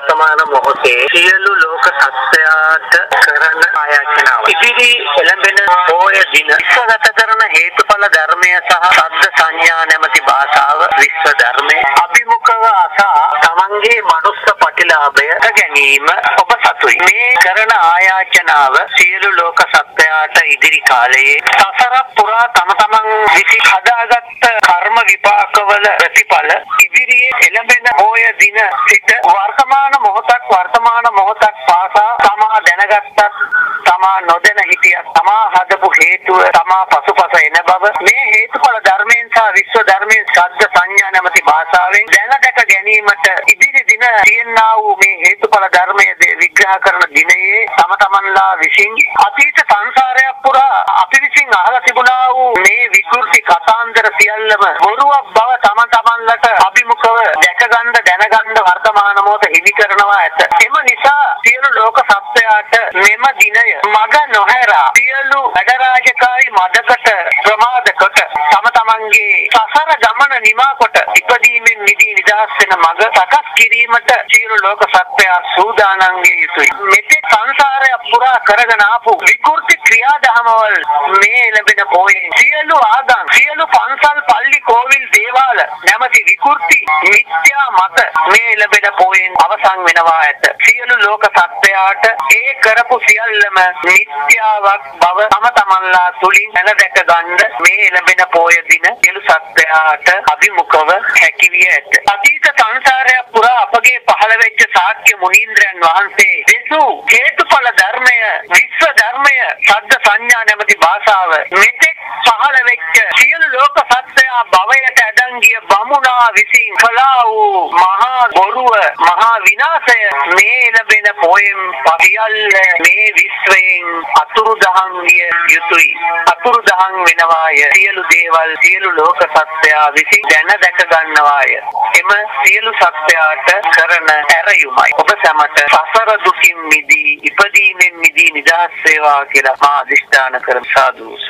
සමාන මොහොතේ සියලු ලෝක සත්‍යයට කරන ආයාචනාව. ඉදිරි එළඹෙන පෝය දින විශ්වගත කරන හේතුඵල ධර්මය සහ සද්ද සංඥා නැමැති භාෂාව විශ්ව ධර්මයේ අභිමුඛව අසා තමන්ගේ මනුස්ස ප්‍රතිලාභය ගැනීම ඔබ සතුයි. මේ කරන ආයාචනාව සියලු ලෝක සත්‍යයට ඉදිරි කාලයේ සසර පුරා තම තමන් විසි හදාගත් කර්ම විපාකවල ප්‍රතිඵල ඉදිරියේ එළඹෙන පෝය දින සිට වර්තමාන මොහොතක් වර්තමාන මොහොතක් පාසා තමා දැනගත්තත් තමා නොදැන හිටියත් තමා හදපු හේතුව තමා පසුපස එන බව. මේ හේතුඵල ධර්මයෙන් සහ විශ්ව ධර්මයෙන් ශබ්ද සංඥා නැමැති භාෂාවෙන් දැන දැක ගැනීමට ඉදිරි දින තියෙනා වූ මේ හේතුඵල ධර්මය විග්‍රහ කරන දිනයේ තම තමන්ලා විසින් අතීත සංසාරයක් පුරා අපි විසින් අහලා තිබුණා වූ මේ විකෘති කතාන්දර සියල්ලම බොරුවක් බව තම තමන්ලට අභිමුඛව දැකගන්න දැනගන්න වර්තමාන මොහොත හිමි කරනවා ඇත. එම නිසා සියලු ලෝක සත්වයාට මෙම දිනය මග නොහැරා සියලු වැඩ රාජකාරී මදකට ප්‍රමාද කොට තම තමන්ගේ සසර ගමන නිමා කොට ඉපදීමෙන් මිදී නිදහස් වෙන මඟ සකස් කිරීමට සියලු ලෝක සත්වයා සූදානම් විය යුතුයි. මෙතෙක් සංසාරය පුරා කරගෙන ආපු විකෘති ක්‍රියාදහමවල මේ ලැබෙන පොයේ සියලු ආගම් සියලු පන්සල් පල්ලි කෝවිල් දේවාල නැමැති විකෘති මිත්‍යා මත මේ ලැබෙන පොයෙන් අවසන් වෙනවා ඇත. සියලු ලෝක සත්වයාට ඒ කරපු සියල්ලම මිත්‍යාවක් බව තම තමන්ලා තුලින් දැන දැක ගන්න මේ ලැබෙන පොය දින සියලු සත්වයාට අභිමුඛව හැකි විය ඇත. අතීත සංසාරය පුරා අපගේ පහළ වෙච්ච ශාක්‍ය මුනීන්ද්‍රයන් වහන්සේ දෙසූ හේතුඵල ධර්මය විශ්ව ධර්මය ශබ්ද සංඥා නැමැති භාෂාව මෙතෙක් පහළ වෙච්ච සියලු ලෝක සත්වයා භවයට ඇදන් ගිය බමුණා විසින් කළා වූ මහා බොරුව මහා විනාශය. මේ ලැබෙන පොයෙන් සියල්ල මේ විශ්වයෙන් අතුරුදහන් විය යුතුයි. අතුරුදහන් වෙනවාය. සියලු දේවල් සියලු ලෝක සත්වයා විසින් දැන දැක ගන්නවාය. එම සියලු සත්වයාට කරන ඇරයුමයි. ඔබ සැමට සසර දුකින් මිදී ඉපදීමෙන් මිදී නිදහස් වේවා කියලා මා අදිෂ්ඨාන කරමු. සාදු සාදු.